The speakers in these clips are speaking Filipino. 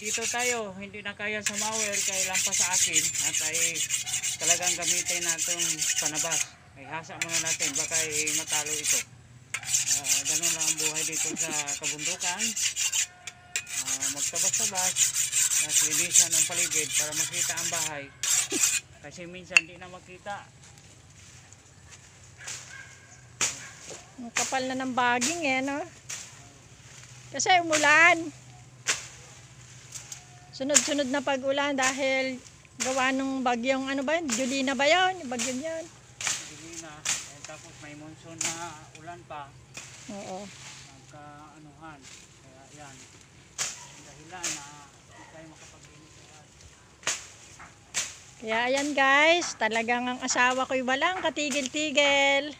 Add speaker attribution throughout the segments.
Speaker 1: dito tayo, hindi na kaya sa mower kay lampas sa akin at ay talagang gamitin natin panabas. Ay hasa muna natin, baka ay matalo ito. Ah, ganun lang ang buhay dito sa kabundukan. Ah, magtabas-tabas at linisan ang paligid para makita ang bahay. Kasi minsan di na makita.
Speaker 2: Ang kapal na ng baging eh, no? Kasi umulan. Sunod-sunod na pag-ulan dahil gawa nung bagyong ano ba yun? Julina ba yun? Bagyong yun.
Speaker 1: Hindi na. Eh, tapos may monsoon na ulan pa.
Speaker 2: Oo.
Speaker 1: Nagka-anuhan. Kaya yan. Ang dahilan na hindi tayo makapaglinis.
Speaker 2: Kaya ayan guys, talagang ang asawa ko'y walang katigil-tigil.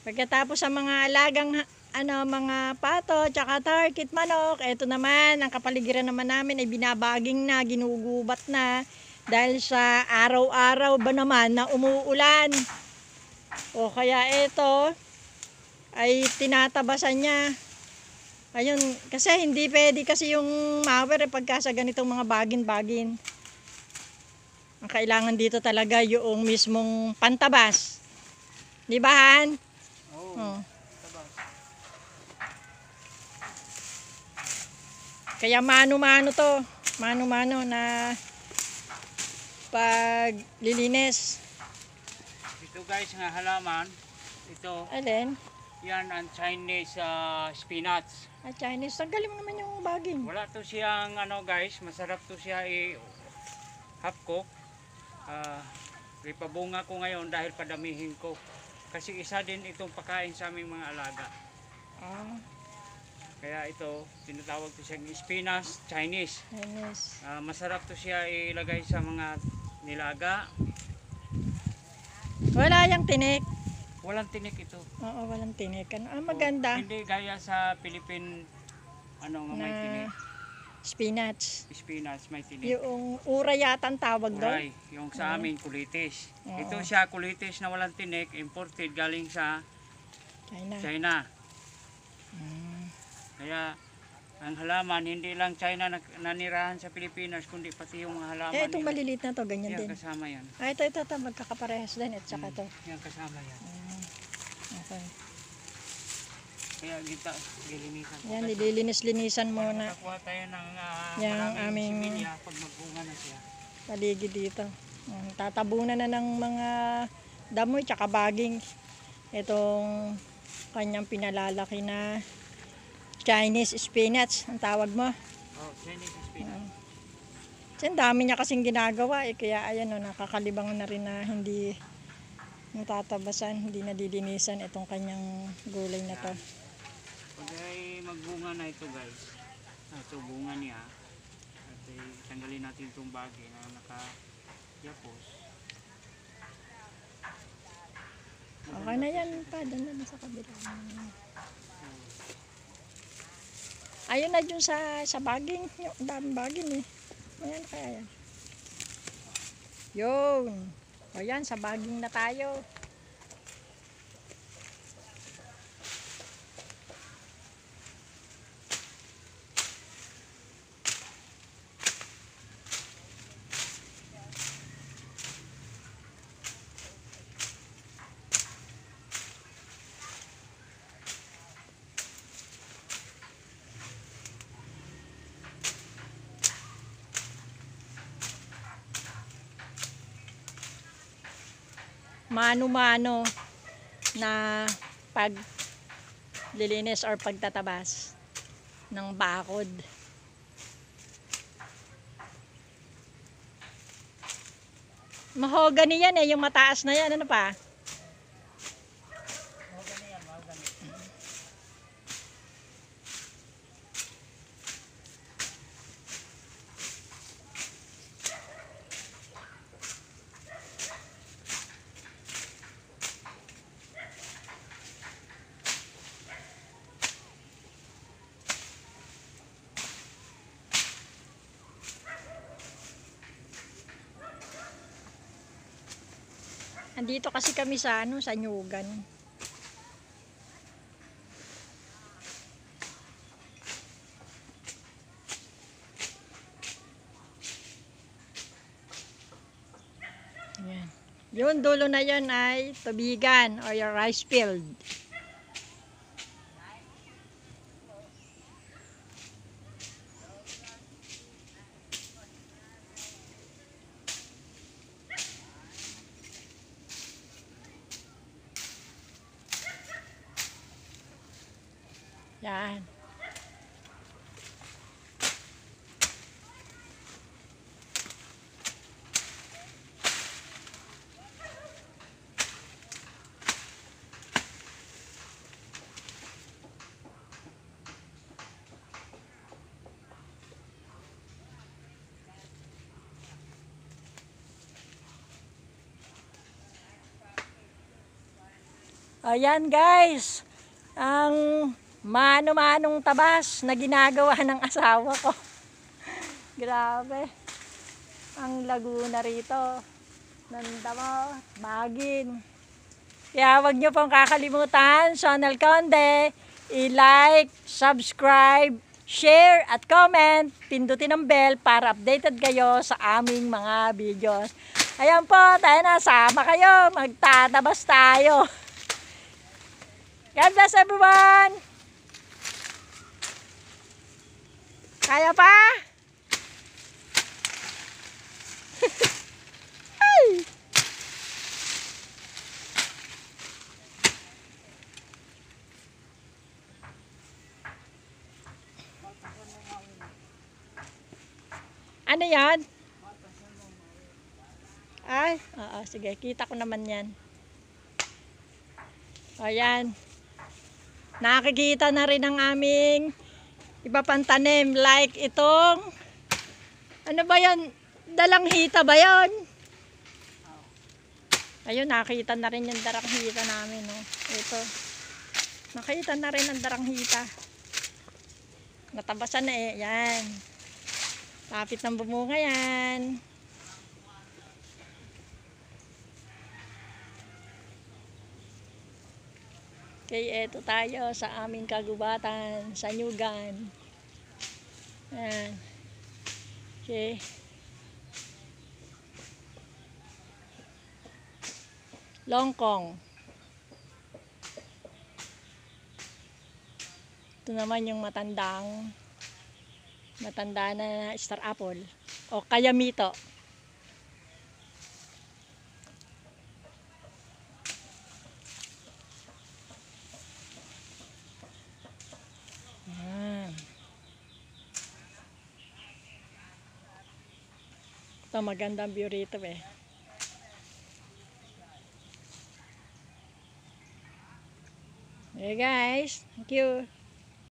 Speaker 2: Pagkatapos sa mga alagang ano, mga pato, tsaka tarkit manok, eto naman, ang kapaligiran naman namin ay binabaging na, ginugubat na. Dahil sa araw-araw ba naman na umuulan. O kaya ito, ay tinatabasan niya. Ayun, kasi hindi pwede kasi yung mower eh, pagka sa ganitong mga bagin-bagin. Ang kailangan dito talaga yung mismong pantabas. Di ba, Han?
Speaker 1: Oo.
Speaker 2: Oh.
Speaker 1: Tabas.
Speaker 2: Kaya mano-mano to. Mano-mano na paglilinis.
Speaker 1: Ito guys, nga halaman. Ito,
Speaker 2: Alin?
Speaker 1: yan ang Chinese ah, spinach.
Speaker 2: Ah, Chinese. Tanggalin mo naman yung baging.
Speaker 1: Wala to siyang ano guys, masarap to siya i half cook. Ah, ipabunga ko ngayon dahil padamihin ko. Kasi isa din itong pakain sa aming mga alaga.
Speaker 2: Ah,
Speaker 1: Kaya ito, tinatawag to siyang spinach Chinese.
Speaker 2: Chinese.
Speaker 1: Ah, masarap to siya ilagay sa mga nilaga.
Speaker 2: Wala yung tinik.
Speaker 1: Walang tinik ito.
Speaker 2: Oo, walang tinik. Ano? Ah, maganda.
Speaker 1: Hindi gaya sa Philippine ano nga may tinik.
Speaker 2: spinach.
Speaker 1: Spinach may tinik.
Speaker 2: Yung ura yata ang tawag doon.
Speaker 1: Yung sa amin kulitis.
Speaker 2: Oo.
Speaker 1: Ito siya kulitis na walang tinik, imported galing sa
Speaker 2: China.
Speaker 1: China. Kaya ang halaman hindi lang China na nanirahan sa Pilipinas kundi pati yung mga halaman.
Speaker 2: Eh, itong
Speaker 1: nila.
Speaker 2: maliliit na to, ganyan
Speaker 1: Yan
Speaker 2: din.
Speaker 1: kasama yan.
Speaker 2: Ah, ito, ito, ito. Magkakaparehas din. At saka
Speaker 1: Mm,
Speaker 2: to.
Speaker 1: Yan kasama yan.
Speaker 2: Ah, okay.
Speaker 1: Kaya kita gilinisan ko.
Speaker 2: Yan,
Speaker 1: Kasi
Speaker 2: nililinis-linisan muna.
Speaker 1: Nakakuha tayo ng uh,
Speaker 2: Yang
Speaker 1: maraming
Speaker 2: aming-
Speaker 1: similya pag magbunga na siya.
Speaker 2: paligid dito. Tatabunan na ng mga damoy tsaka baging. Itong kanyang pinalalaki na Chinese spinach, ang tawag mo.
Speaker 1: Oh, Chinese spinach.
Speaker 2: Kasi ang dami niya kasing ginagawa eh, kaya ayan o, nakakalibang na rin na hindi natatabasan, hindi nadilinisan itong kanyang gulay na to.
Speaker 1: Pag ay magbunga na ito guys, ah, ito bunga niya, at ay tanggalin natin itong bagay na naka-yapos.
Speaker 2: Okay na yan pa, doon na sa kabila. Ayun na dun sa, sa baging, yung daming baging eh. Ayan kaya yan. Yun. O yan, sa baging na tayo. Mano-mano na pag lilinis or pagtatabas ng bakod. Mahogany yan eh, yung mataas na yan. Ano pa? Nandito kasi kami sa ano, sa Nyugan. Ayan. Yung dulo na yan ay tubigan or your rice field. Yan. Ayan guys, ang mano-manong tabas na ginagawa ng asawa ko. Grabe. Ang laguna rito. Nanda mo, bagin. Kaya wag nyo pong kakalimutan, Sonal Conde, i-like, subscribe, share at comment. Pindutin ang bell para updated kayo sa aming mga videos. Ayan po, tayo na, sama kayo, magtatabas tayo. God bless everyone! Kaya pa? Ay! Ano yan? Ay, oo, sige. Kita ko naman yan. O yan. Nakikita na rin ang aming iba pang tanim. Like itong, ano ba yan? Dalang hita ba yan? Ayun, nakita na rin yung darang hita namin. No? Ito. Nakita na rin ang darang hita. Natabasan na eh. Yan. Lapit ng bumunga yan. Okay, eto tayo sa aming kagubatan, sa Nyugan. Ayan. Okay. Longkong. Ito naman yung matandang matanda na star apple o kayamito. Yan. Ito magandang view rito eh. Okay guys, thank you.